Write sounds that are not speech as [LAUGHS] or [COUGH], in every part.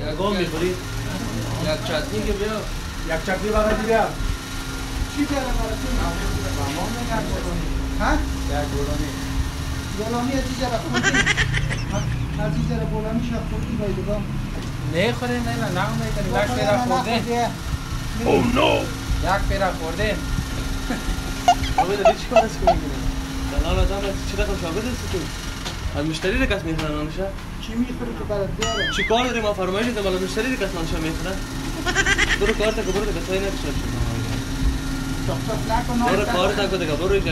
یک گام می‌خوری یک چتنی که بیا یک چکری برای دیگه چی بیاره برای تو؟ تمام یک گلونی ها؟ یک گلونی گلامی از اینجا را خوردی؟ از اینجا را گلامی شا خوردی باید بگم نه خوره نه نه نه می‌کنی یک پیرا خورده Oh no! یک پیرا خورده آبه داری چی کار است که می‌گیری؟ دلال آدم است چی رقم شاگرد است تو؟ از مشتری رو کس می‌خورن آنشا؟ چی می‌خوری که برات بیاره؟ چی کار داری ما فرمایش دیم از مشتری رو کس آنشا می‌خورن؟ برو کار تا برو دیگه تاک نکن برو کار. تا دیگه برو یک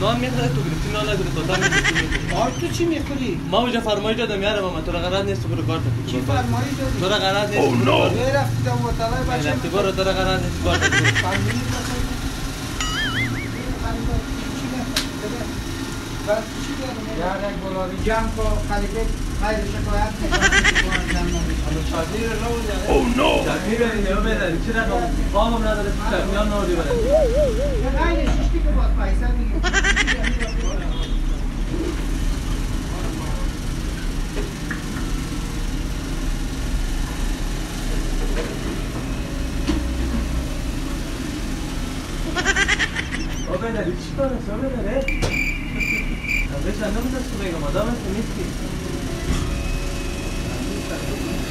نان می‌خوره تو گرفتی نان نگیری تو تا می‌خوری آی تو چی می‌خوری؟ ما اونجا فرمایش دادم یارم اما تو را قرار نیست تو برو کار چی تا فرمایی تو قرار نیست Oh, تو برو no. کار تا. برفته و طلای بچه رفتی برو تو را قرار نیست کار. فرمایی بخوای. چی جمع کن خلیفه خیر شکایت می‌کنم جمع نمی‌کنم چتنی رو نو Oh no! چتنی بریم یا بریم چی رقم قامم نداره چتنی ها نوری بریم غیر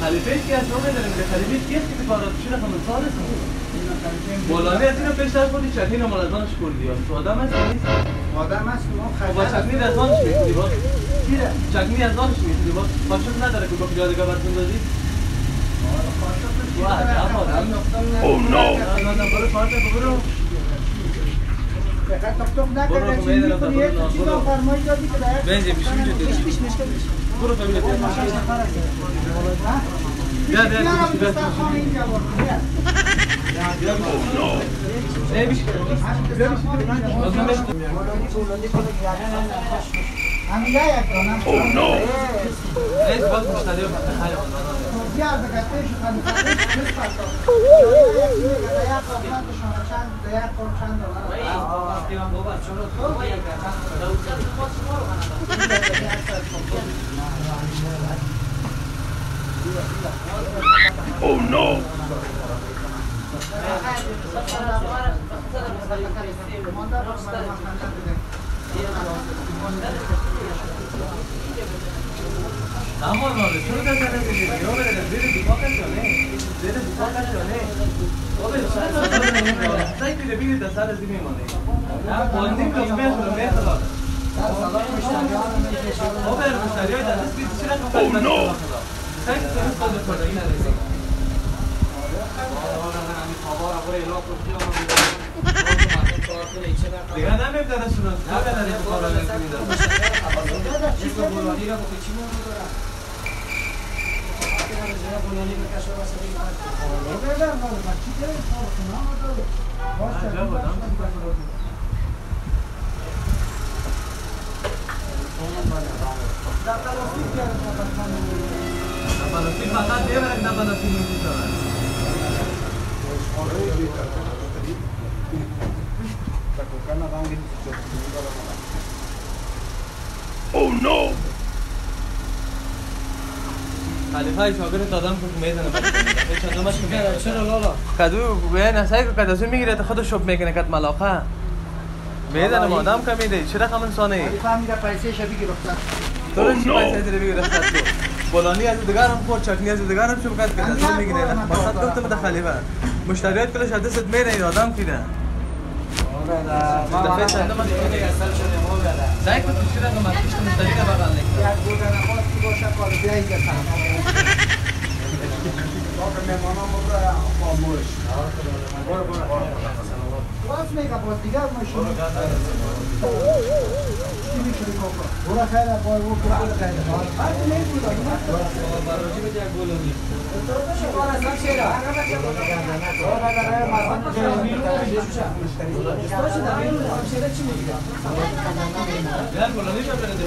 خلیفه کی از آبه داریم که خلیفه کی است که کارات چی رقم سال است بولانی از اینو بیشتر خودی چتنی رو مالزانش کردی یا تو آدم است که نیست آدم هست که ما با خیلی چتنی از آنش می‌خوری با گیره چتنی از آنش می‌خوری با پاشت نداره. که براتون دادی Oh. نه نه برو کار تا برو. تک تک نکنه برو، چی می‌کنی برو، دادی که دیگه. بیش بیش مشکل بیش برو اینجا برو. بیا. Oh no! نه بیش همین یک دانم Oh no! نه باز مشتری رو خیلی بیار بگه پیش خانم خانم بیش پاسا یک قسمت شما چند یک قرم چند دلار Oh no! اما ما چرا در در زیر یا بره زیر دیوار کنه زیر دیوار کنه اوه چرا سعی کنه بگید در سر زیر میمونه نه پوندی که میاد رو میاد اوه مشتری های در دست بیت چرا Oh, no. سعی کنه خود خود این نداره دیگه نمی‌دونه شنو نمی‌دونه Napanosin faqat devrek napanosin می‌کنه. Oh no! خلیفه شاگرد آدم که می‌زنه چرا لالا کدو گویا نسای که کدو می‌گیره خودش شب می‌کنه کت ملاقه می‌زنه آدم که میده چه رقم انسانه فهمیده پیسه شبیه گرفتن تو رو Oh, چی. پیسه دیگه بگیره خط تو؟ بولانی از دیگر هم خورد چکنی از دیگر هم شب کت کدو می‌گیره مثلا گفتم به خلیفه. مشتریات کلش دستت میره این آدم کیده دفعه چند؟ من سعی کن تو چی رقم از پشت مشتری رو بغل نکنی یک بودن خواست که باشه کار بیایی که [LAUGHS] باز میگه باز دیگر ماشین چی میشوری کوکو برو خیلی بای او که برو خیلی هر کی نمی‌بود براجی به یک گلونی یا گلونی شو بده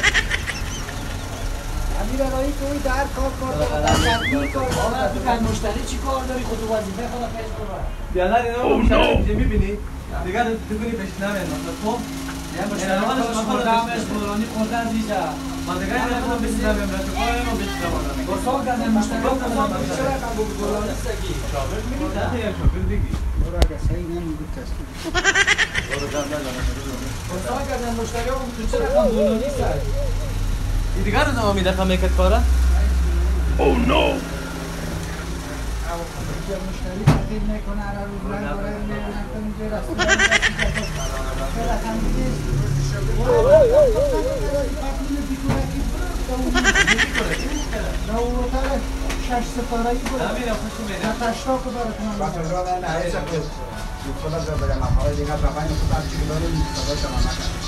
همین رایی که اوی در کار کار داره، در چندی کار آقا تو داره. کن مشتری چی کار داری؟ خود وظیفه خدا پیش برو بیادر اینا Oh, رو مشتری no. که می‌بینی؟ دیگر بگونی بشینم اینا خب. یه مشتری خودش خورده [LAUGHS] همش برانی خورده عزیزا ما دیگر اینا رو بشینم اینا تو کار اینا بشینم اینا گرسان کردن مشتری. خودم چرا کن بگو برانی سگی شاگرد میگی. نه. یا شاگرد دیگی برو اگه تسلیم. گرسان کردن مشتری تو چرا سگی این دیگر رو زمان میدخم می‌کرد کاره Oh no! دیگه شش ستاره ای بود نمیرم خوشی میرم نتشتا که براتون هم بچه می‌دم. ها دارن عیش که دوستان از بگم افعال دیگر رفعین خود چی داریم صدا شما نکن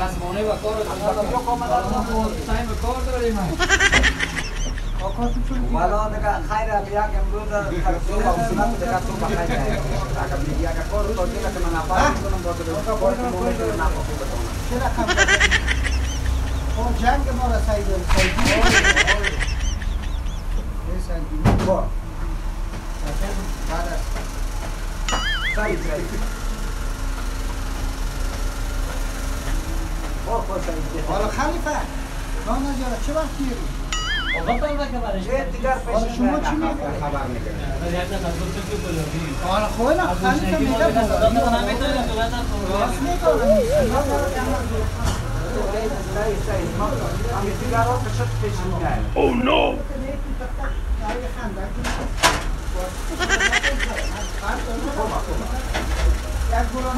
کسمانه و کار تایم کار داریم آقا تو چون دیگه والا دیگه خیر بیا که امروز ترسون با سنت دیگه تو بخیر اگر میگی اگر کار تو دیگه که من افعال کنم با تو کار تو مومن تو نفسی بتونم چرا خبر او جنگ ما را سعی داری سعی با بعد از سعی سعی با خوش سعی حالا خلیفه رانا جارا چه وقت میری؟ حالا پیش شما. چی میگی؟ خبر حالا خیلی خلیفه میگه راست سعی سعی ما همین دیگر رو کشت پیش میاد Oh no! یک گلان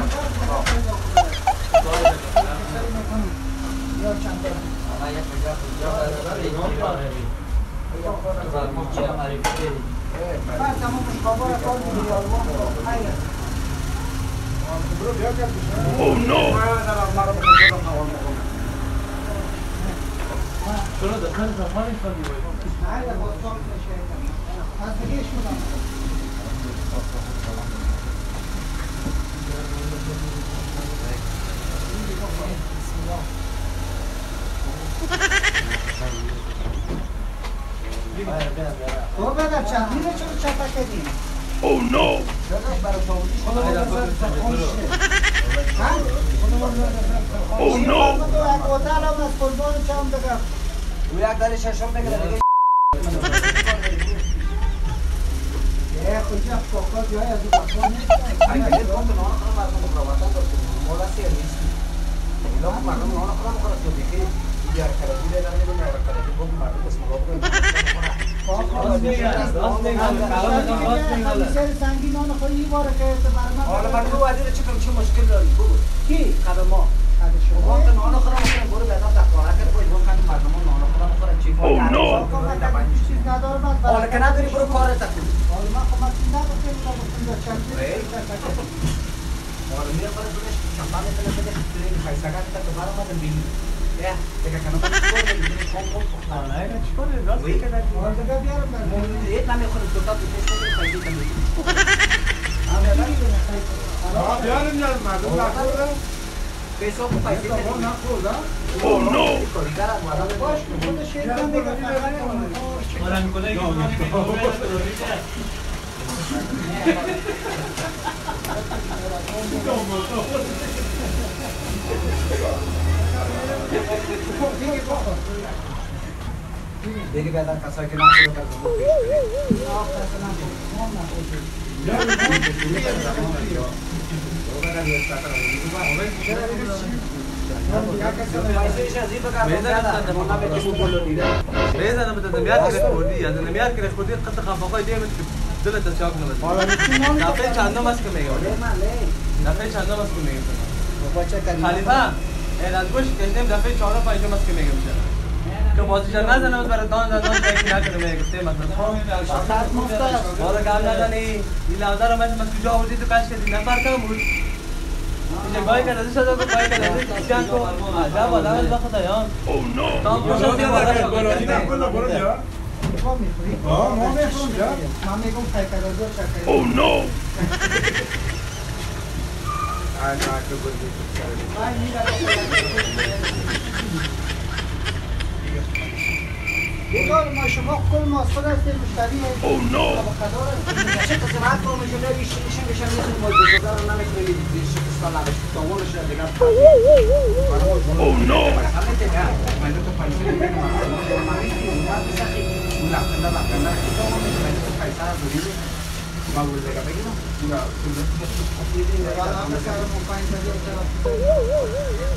یا چند بعد تمام خبر کار میگی خیر Oh no! چرا دکان زمانی شدی خیر باستان میشه از دیگه شدم تو بدر چطوری چرا چپا کردیم Oh no! Oh no! او یک داری ششم بگیره دیگه اگه یه دوست نان خرم از اون رواتان داشته مولا سی نیستی اینا که مردم نان خرم خورد تو دیگه نمی‌دونم کرده دیگه بود مردم بس مگاه حالا من تو وزیر چه چه مشکل داری بگو کی خدم ما شما که نان خرم خورم برو به نام دکاره کرد باید بگم کنیم مردم نان خرم خورم چی Oh no! حالا که نداری برو کارت کن حالا میره برو دونش شمپانه تنه بده خیلی خیسگان تا دوباره اومدم بی یا دیگه کنم کم کم کم نه چیکار راست وی ایت نمی‌خوره دو تا پیش کنیم خیلی کنیم پیسو کو پیسه کنیم Oh no! دیگر از مردم آره می‌کنه دیگه بعدا کسایی که نخوره در زمان پیش کنیم پیسهش از این بگم بعدا ما نمی‌تونیم بولو دیده بيزا انا بدنا نميار كده خودي انا نميار كده خودي قد خافقاي دائما دلت از چاک نمید دفعه چندم است که میگم دفعه چندم است که میگم خلیفه. این از گوش کشنیم دفعه چهارم پنجم است که میگم که بازیش نزنم برای دان دان دان فکر نکنه میگم سه مثلا بارا گام ندانی این لحظه رو من کجا آوردی تو کش کردی. نفر کم بود. اینجا ازش شده که گاهی که ازش کشن کو عجب آدم از خدایان Oh no! تام پوشم بیا بالا شاگرد ما می‌خوریم ما می‌خوریم من میگم پیکرازو چکر Oh no! [LAUGHS] بگار ما شما کل ماسخود است مشتری Oh no! چه قسمت رو میشه نمیشه میشه میشه میشه موجود داره نمیشه میشه سال عادش دومش دیگه Oh no! همه دیگه من تو پنځه نه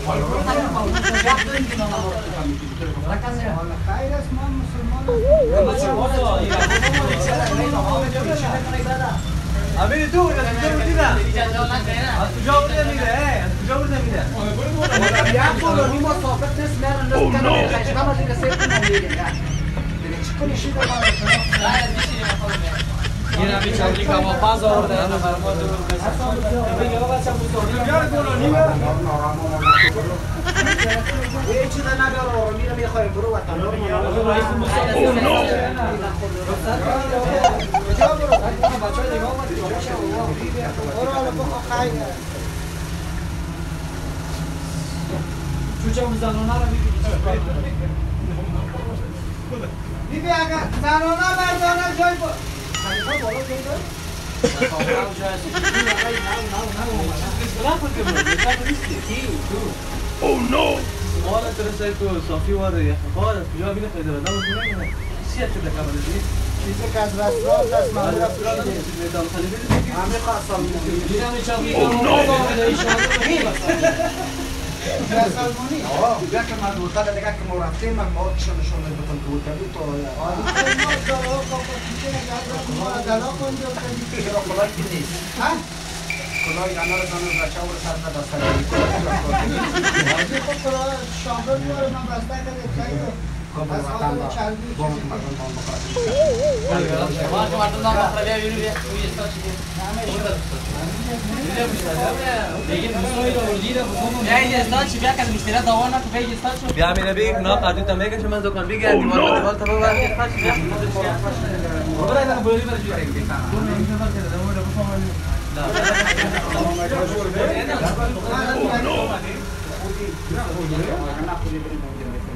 ما ما نه ما بسخي ولا كنا لا كنا تو ما من تو پیسې راځي ما ولې راځي نو خیر است ما مسلمان امیر تو از کجا بودی نه از کجا بودی میره از کجا بودی میره Oh no! این همی چولی که ما پاز آورده انا برما دو بگه آقا چم Oh no! چوچه میزنونه رو میگه بیبی اگر زنانا مردانا جای با خلیفه بالا جای Oh no! حالا ترسه تو صافی واره یا خبار از کجا بینه خیلی دادم میگه سیات شده کامل دی چیزی که از رستوران دست من حالا رفت رستوران شده. میدم خالی بده این همی چولی که Oh ما no! آورده ایشان در سلمانی آلی خیلی ما داره ها کاکا کیچه نگه داره ما را دلا کنجا کنی ها؟ آلی خود کرا شامبر بیاره من بسته کرده Vamos lá, vamos lá. Vamos lá, vamos lá. Vamos lá, vamos lá. Vamos Oh, yeah.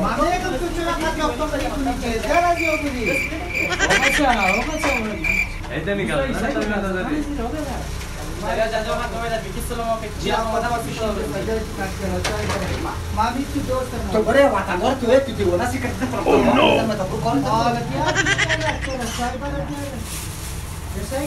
ما که مردم دارم بخره بیا بیرو بیا اوی استا چی بگیم بسوی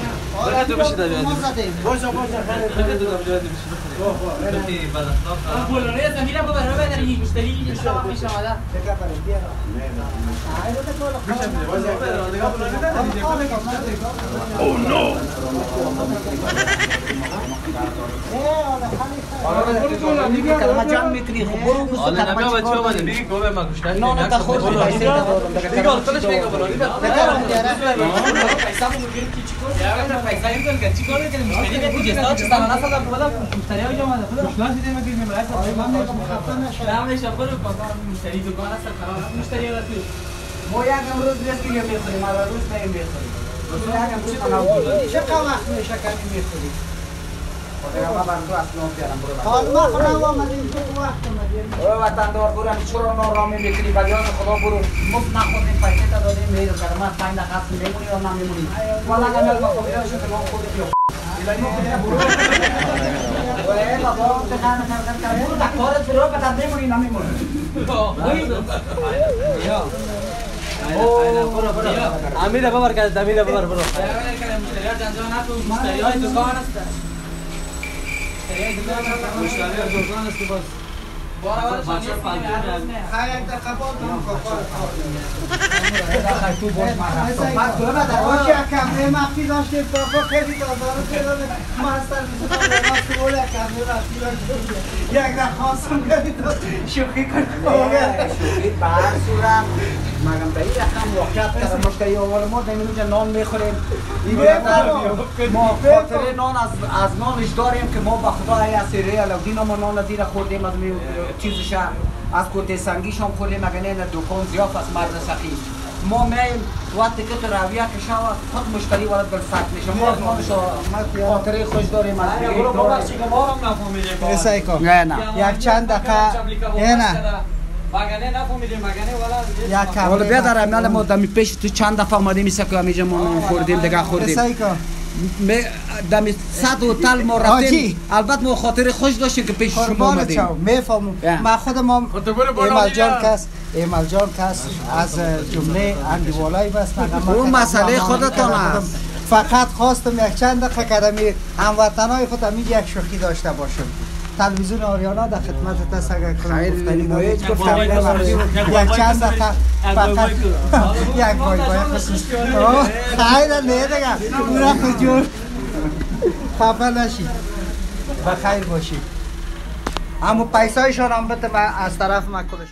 بیا این استا چی بیا مشتری بیا این قدو تا میگه شما دکان بیگ دیوار Oh, no. دیوار تا بابا خاص بیا برای Oh! Oh, می سن سال پیش تو. Oh بشین کجا می‌ری؟ نه نه پیسه می‌گی؟ میگم تو چرا قد یافتم می‌کنی ایده میگم نه تا تو تو تو تو Oh, برات میارم. رسایی کن. یک کلاس چای. نه برو میگم نه میگه از چی که دیولا برو بالا یک دقیقه بشین یک کلاس چای بیارم. قربانم نشین. از خاطر از خاطر میزبانی میشین. Boleh je kau sudah. Mana? Boleh saja. برو تو بشید از ما زدیم. Bosa bosa. خیلی تو دم جواد بشید بخی بعد اخلاق بولونه زمینه بابا رو بداری این مشتری اینجا شما پیش آمده Dekat pada dia. آی رو تو Oh no! کلمه جمع می‌کنی خب برو بس حالا کلمه نبیا چی بچه کار اومده داری؟ بیگی گوه ما کشتن نه نه تا خود پیسه دادم دیگه خودش میگه برو پیسه مو یا پیسه این کن کجا است چه سال نسال خدا مشتری ها جمع خدا شلون دیدی مگه می برای من میگم خفه نشو نامش برو بابا مشتری دکان است خراب مشتری را تو ما یک امروز بیست کیلو می‌خوریم ما روز نمی‌خوریم چقدر وقت میشه کمی می‌خوری خدا من تو اصلا بیارم برو حال ما خدا آمدیم تو وقت اومدیم او وطن دار همین چرا نارامی می‌کنی ولی یاد خدا برو مفت نخوردیم پیسه تا دادیم میرو کرد من پنج دقیقه هست میمونی یا نمیمونی والا اگر ما خود بیاد شد ما خود بیا ایلانی ما خود برو ای بابا بخن بخن بخن برو در کارت برو بعد میمونی نمیمونی امیر ببر کرد امیر ببر برو خیلی در قبال دارم کار تو باش من کمره مخفی داشته بابا خیلی دازاره پیدا داشته یک درخواستم کردید شوخی کنم هر صورت مگم به این رقم واقعیت کردم مشکلی اول ما اینجا نان می‌خوریم این ما خاطر نان از از نانش داریم که ما به خدا ای از دین ما نان زیر خوردیم از می چیزش از کوته سنگیش هم خوردیم مگه نه دکان زیاف از مرد سخی. ما میم وقتی که تو رویه که شود خود مشتری وارد بر سک میشه ما از نانش خاطره خوش داریم از نه نه. یک چند دقیقه. یه نه مگنه نفهمیدیم مگنه والا یک حالا کمره بیادر امیال ما دمی پیش تو چند دفعه آمدیم ایسا که همیجا ما خوردیم دیگه خوردیم. دمی صد و تل ما. رفتیم البته ما خاطر خوش داشتیم که پیش شما آمدیم می‌فهمم یا. من خودم هم ایمال جان کس ایمال جان کس از جمله اندیوالای بس من اون مسئله خودتان است. فقط خواستم یک چند دقیقه کدمی هموطنای خود همین یک شوخی داشته باشم تلویزیون آریانا در خدمت است اگر کنم خیر، گفتنی ما. هیچ گفتم. یک چند دقیقه. فقط [LAUGHS] یک بای بای خصوص خیر نه دیگه. پورا خجور خفه نشید. بخیر باشید. اما پیسایشان هم بده من از طرف من کلش